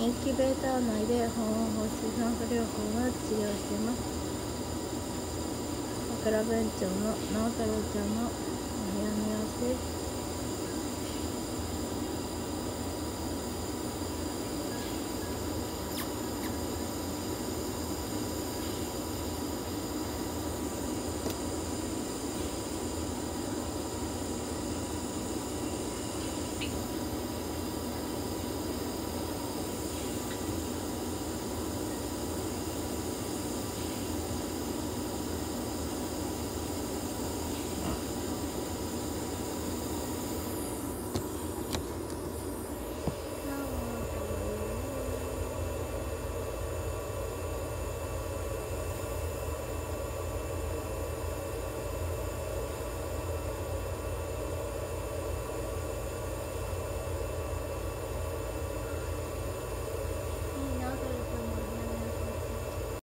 インキュベーター内で保温保湿酸素療法が治療しています。桜弁長の直太朗ちゃんのお部屋の様子です